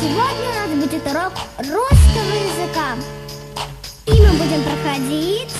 Сегодня у нас будет урок русского языка. И мы будем проходить